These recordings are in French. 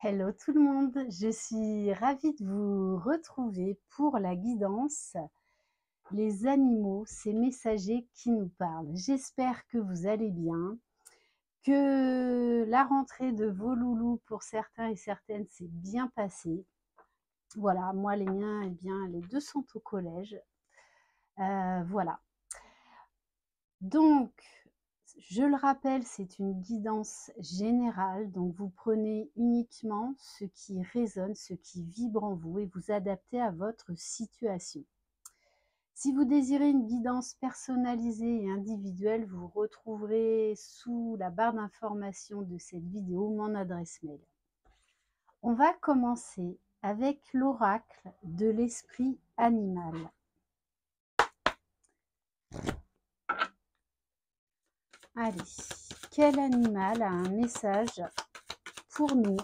Hello tout le monde, je suis ravie de vous retrouver pour la guidance Les animaux, ces messagers qui nous parlent. J'espère que vous allez bien, que la rentrée de vos loulous pour certains et certaines s'est bien passée. Voilà, moi les miens, eh bien les deux sont au collège. Euh, voilà. Donc, je le rappelle, c'est une guidance générale, donc vous prenez uniquement ce qui résonne, ce qui vibre en vous et vous adaptez à votre situation. Si vous désirez une guidance personnalisée et individuelle, vous retrouverez sous la barre d'information de cette vidéo mon adresse mail. On va commencer avec l'oracle de l'esprit animal. Allez, quel animal a un message pour nous?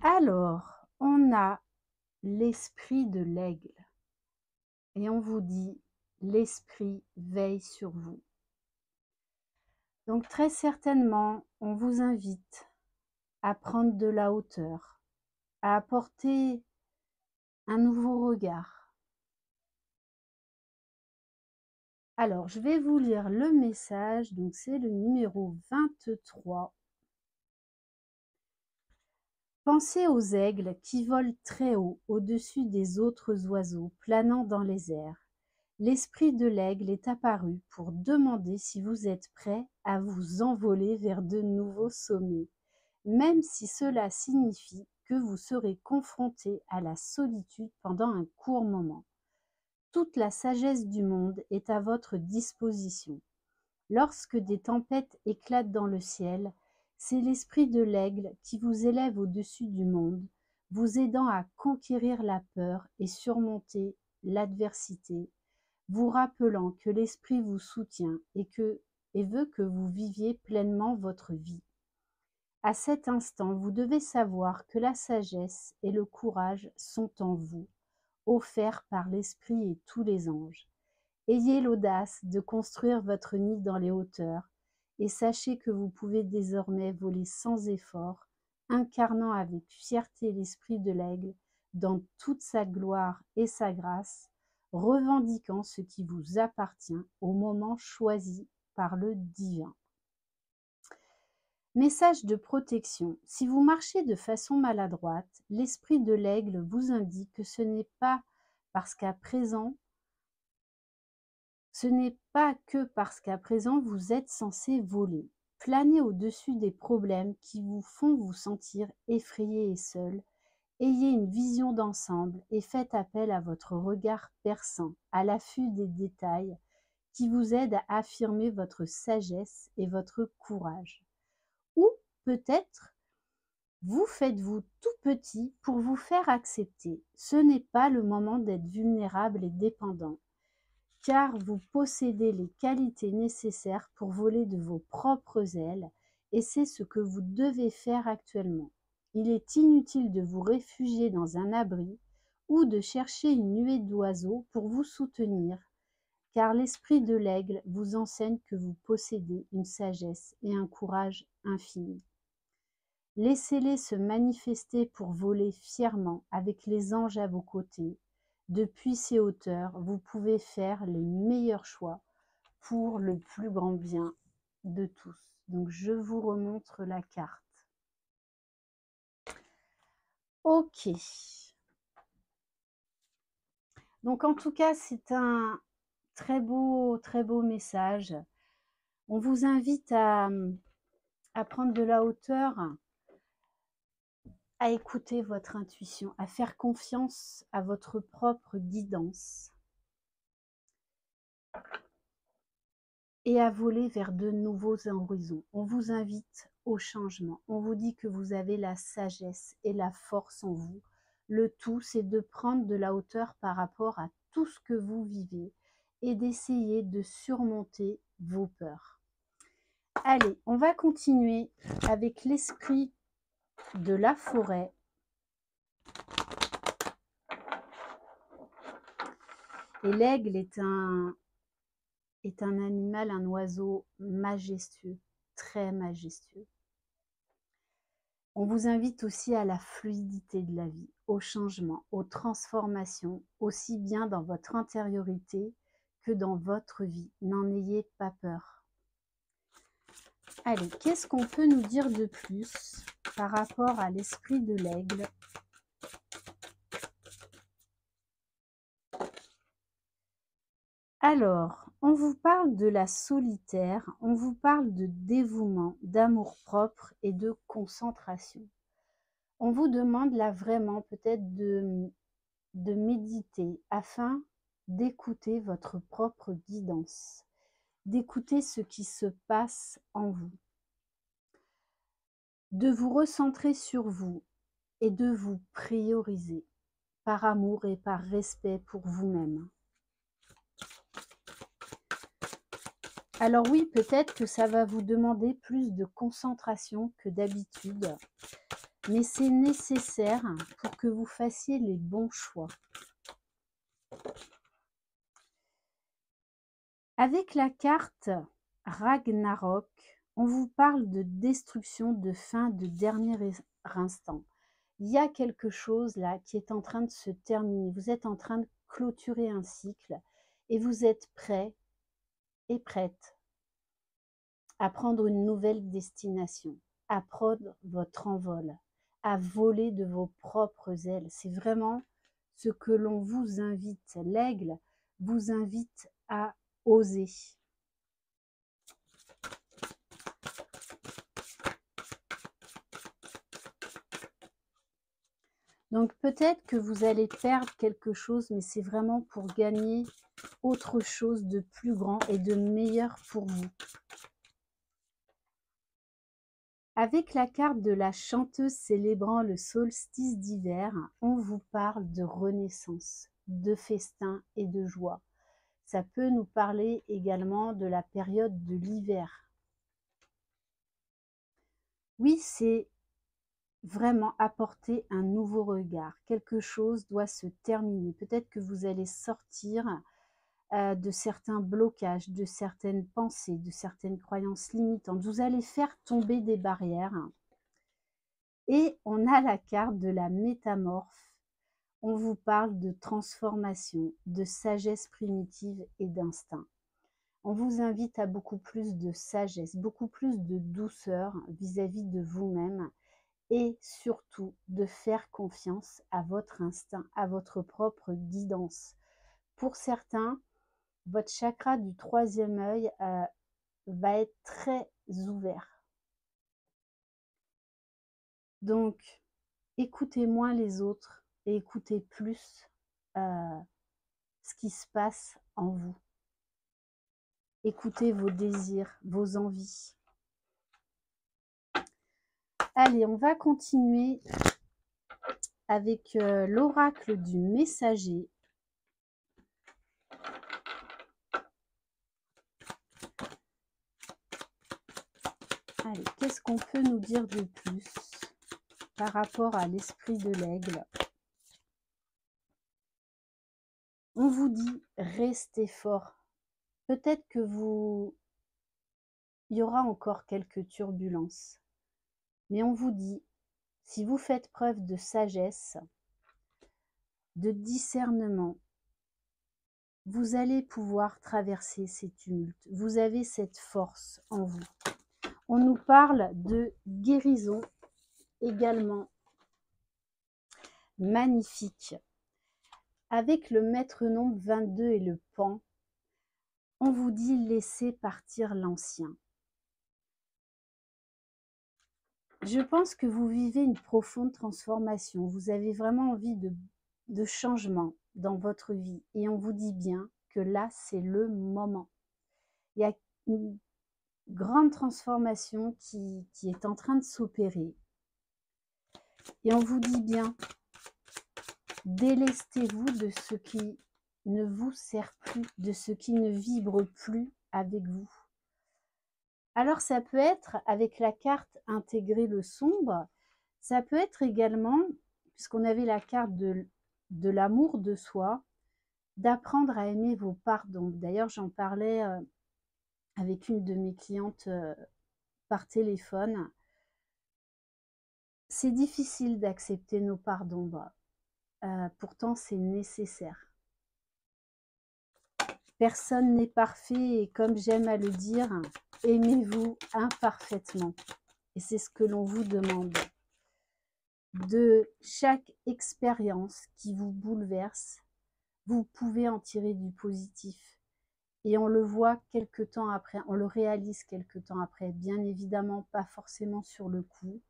Alors, on a l'esprit de l'aigle et on vous dit l'esprit veille sur vous. Donc très certainement, on vous invite à prendre de la hauteur, à apporter un nouveau regard, Alors, je vais vous lire le message. Donc, c'est le numéro 23. Pensez aux aigles qui volent très haut au-dessus des autres oiseaux planant dans les airs. L'esprit de l'aigle est apparu pour demander si vous êtes prêt à vous envoler vers de nouveaux sommets, même si cela signifie que vous serez confronté à la solitude pendant un court moment. Toute la sagesse du monde est à votre disposition. Lorsque des tempêtes éclatent dans le ciel, c'est l'esprit de l'aigle qui vous élève au-dessus du monde, vous aidant à conquérir la peur et surmonter l'adversité, vous rappelant que l'esprit vous soutient et et veut que vous viviez pleinement votre vie. À cet instant, vous devez savoir que la sagesse et le courage sont en vous offert par l'Esprit et tous les anges. Ayez l'audace de construire votre nid dans les hauteurs, et sachez que vous pouvez désormais voler sans effort, incarnant avec fierté l'esprit de l'aigle dans toute sa gloire et sa grâce, revendiquant ce qui vous appartient au moment choisi par le divin. Message de protection. Si vous marchez de façon maladroite, l'esprit de l'aigle vous indique que ce n'est pas parce qu'à présent, ce n'est pas que parce qu'à présent vous êtes censé voler. Planez au-dessus des problèmes qui vous font vous sentir effrayé et seul. Ayez une vision d'ensemble et faites appel à votre regard perçant, à l'affût des détails qui vous aident à affirmer votre sagesse et votre courage. Peut-être vous faites-vous tout petit pour vous faire accepter. Ce n'est pas le moment d'être vulnérable et dépendant, car vous possédez les qualités nécessaires pour voler de vos propres ailes, et c'est ce que vous devez faire actuellement. Il est inutile de vous réfugier dans un abri ou de chercher une nuée d'oiseaux pour vous soutenir, car l'esprit de l'aigle vous enseigne que vous possédez une sagesse et un courage infini. Laissez-les se manifester pour voler fièrement avec les anges à vos côtés. Depuis ces hauteurs, vous pouvez faire les meilleurs choix pour le plus grand bien de tous. Donc je vous remontre la carte. Ok. Donc en tout cas, c'est un, Très beau, très beau message. On vous invite à, à prendre de la hauteur, à écouter votre intuition, à faire confiance à votre propre guidance et à voler vers de nouveaux horizons. On vous invite au changement. On vous dit que vous avez la sagesse et la force en vous. Le tout, c'est de prendre de la hauteur par rapport à tout ce que vous vivez et d'essayer de surmonter vos peurs. Allez, on va continuer avec l'esprit de la forêt. Et l'aigle est un, est un animal, un oiseau majestueux. très majestueux. On vous invite aussi à la fluidité de la vie, au changement, aux transformations, aussi bien dans votre intériorité que dans votre vie. N'en ayez pas peur. Allez, qu'est-ce qu'on peut nous dire de plus par rapport à l'esprit de l'aigle? Alors, on vous parle de la solitaire, on vous parle de dévouement, d'amour-propre et de concentration. On vous demande là vraiment peut-être de, de méditer afin d'écouter votre propre guidance, d'écouter ce qui se passe en vous, de vous recentrer sur vous et de vous prioriser par amour et par respect pour vous-même. Alors oui, peut-être que ça va vous demander plus de concentration que d'habitude, mais c'est nécessaire pour que vous fassiez les bons choix. Avec la carte Ragnarok, on vous parle de destruction, de fin, de dernier instant. Il y a quelque chose là qui est en train de se terminer. Vous êtes en train de clôturer un cycle et vous êtes prêt et prête à prendre une nouvelle destination, à prendre votre envol, à voler de vos propres ailes. C'est vraiment ce que l'on vous invite. L'aigle vous invite à oser. Donc peut-être que vous allez perdre quelque chose, mais c'est vraiment pour gagner autre chose de plus grand et de meilleur pour vous. Avec la carte de la chanteuse célébrant le solstice d'hiver, on vous parle de renaissance, de festin et de joie. Ça peut nous parler également de la période de l'hiver. Oui, c'est vraiment apporter un nouveau regard. Quelque chose doit se terminer. Peut-être que vous allez sortir euh, de certains blocages, de certaines pensées, de certaines croyances limitantes. Vous allez faire tomber des barrières. Et on a la carte de la métamorphe. On vous parle de transformation, de sagesse primitive et d'instinct. On vous invite à beaucoup plus de sagesse, beaucoup plus de douceur vis-à-vis -vis de vous-même et surtout de faire confiance à votre instinct, à votre propre guidance. Pour certains, votre chakra du troisième œil euh, va être très ouvert. Donc, écoutez moins les autres et écoutez plus euh, ce qui se passe en vous. Écoutez vos désirs, vos envies. Allez, on va continuer avec euh, l'oracle du messager Allez, qu'est-ce qu'on peut nous dire de plus par rapport à l'esprit de l'aigle? On vous dit, restez fort. Peut-être que vous... Il y aura encore quelques turbulences. Mais on vous dit, si vous faites preuve de sagesse, de discernement, vous allez pouvoir traverser ces tumultes. Vous avez cette force en vous on nous parle de guérison également magnifique. Avec le maître nombre 22 et le pan, on vous dit laissez partir l'ancien. Je pense que vous vivez une profonde transformation. Vous avez vraiment envie de, de changement dans votre vie. Et on vous dit bien que là, c'est le moment. Il y a une grande transformation qui, est en train de s'opérer. Et on vous dit bien, délestez-vous de ce qui ne vous sert plus, de ce qui ne vibre plus avec vous. Alors ça peut être avec la carte intégrer le sombre, ça peut être également, puisqu'on avait la carte de, l'amour de soi, d'apprendre à aimer vos pardons. D'ailleurs, j'en parlais euh, avec une de mes clientes par téléphone, c'est difficile d'accepter nos parts d'ombre. Euh, pourtant, c'est nécessaire. Personne n'est parfait et comme j'aime à le dire, aimez-vous imparfaitement. Et c'est ce que l'on vous demande. De chaque expérience qui vous bouleverse, vous pouvez en tirer du positif. Et on le voit quelque temps après, on le réalise quelque temps après. Bien évidemment, pas forcément sur le coup.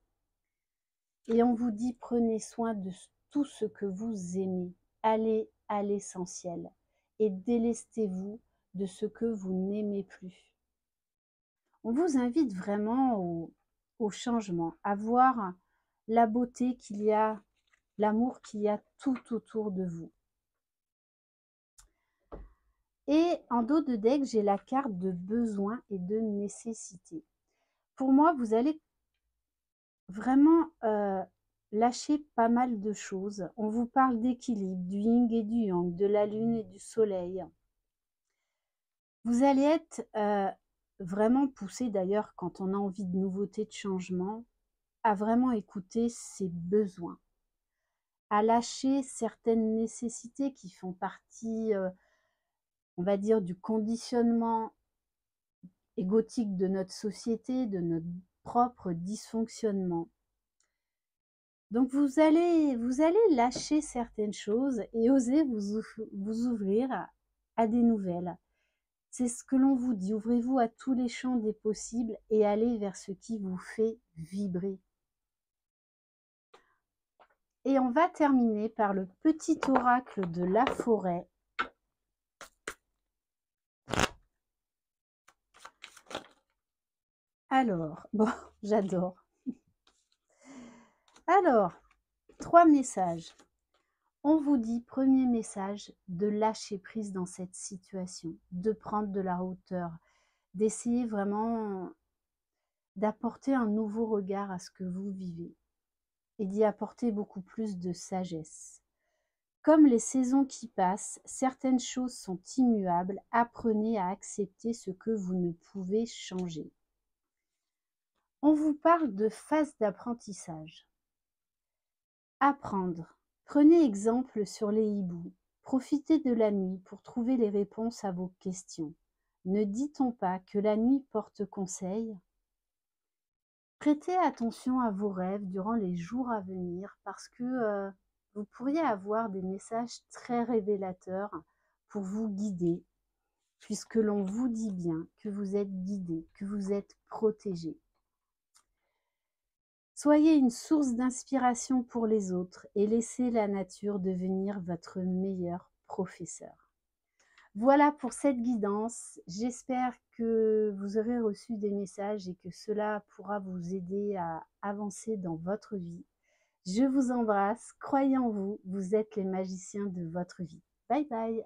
Et on vous dit, prenez soin de tout ce que vous aimez. Allez à l'essentiel et délestez-vous de ce que vous n'aimez plus. On vous invite vraiment au, changement, à voir la beauté qu'il y a, l'amour qu'il y a tout autour de vous. Et en dos de deck, j'ai la carte de besoin et de nécessité. Pour moi, vous allez vraiment euh, lâcher pas mal de choses. On vous parle d'équilibre, du yin et du yang, de la lune et du soleil. Vous allez être euh, vraiment poussé d'ailleurs quand on a envie de nouveautés, de changement, à vraiment écouter ses besoins, à lâcher certaines nécessités qui font partie, euh, on va dire, du conditionnement égotique de notre société, de notre propre dysfonctionnement. Donc vous allez, lâcher certaines choses et oser vous, vous ouvrir à, à des nouvelles. C'est ce que l'on vous dit. Ouvrez-vous à tous les champs des possibles et allez vers ce qui vous fait vibrer. Et on va terminer par le petit oracle de la forêt Alors, bon, j'adore. Alors, trois messages. On vous dit, premier message, de lâcher prise dans cette situation, de prendre de la hauteur, d'essayer vraiment d'apporter un nouveau regard à ce que vous vivez et d'y apporter beaucoup plus de sagesse. Comme les saisons qui passent, certaines choses sont immuables, apprenez à accepter ce que vous ne pouvez changer. On vous parle de phase d'apprentissage. Apprendre. Prenez exemple sur les hiboux. Profitez de la nuit pour trouver les réponses à vos questions. Ne dit-on pas que la nuit porte conseil? Prêtez attention à vos rêves durant les jours à venir parce que euh, vous pourriez avoir des messages très révélateurs pour vous guider, puisque l'on vous dit bien que vous êtes guidé, que vous êtes protégé. Soyez une source d'inspiration pour les autres et laissez la nature devenir votre meilleur professeur. Voilà pour cette guidance. J'espère que vous aurez reçu des messages et que cela pourra vous aider à avancer dans votre vie. Je vous embrasse, croyez en vous, vous êtes les magiciens de votre vie. Bye bye